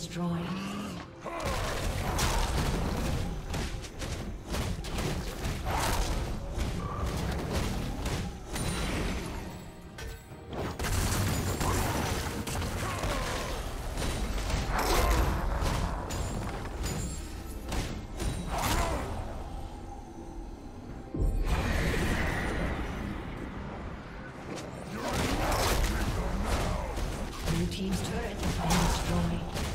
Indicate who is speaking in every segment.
Speaker 1: Destroyed. Team's turret has been destroyed.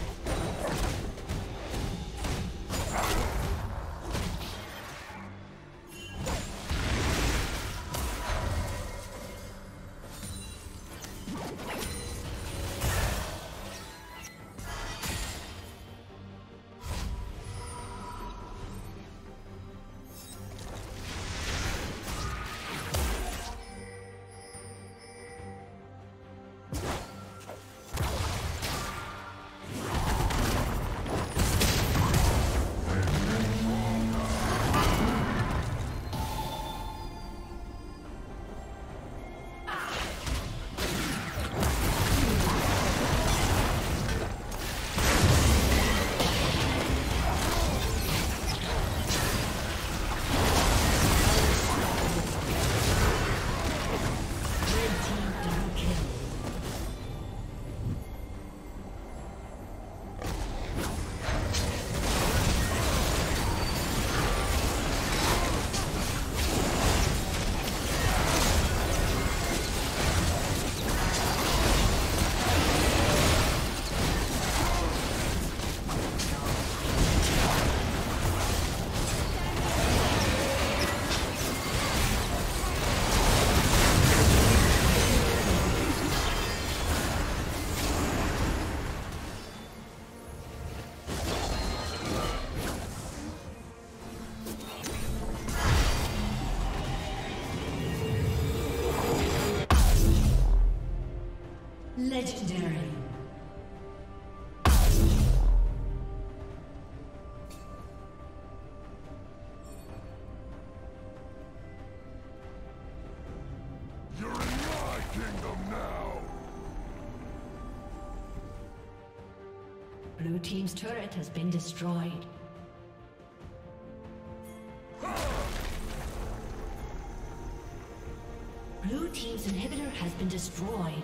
Speaker 1: Legendary.
Speaker 2: You're in my kingdom now!
Speaker 1: Blue Team's turret has been destroyed. Blue Team's inhibitor has been destroyed.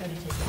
Speaker 1: Red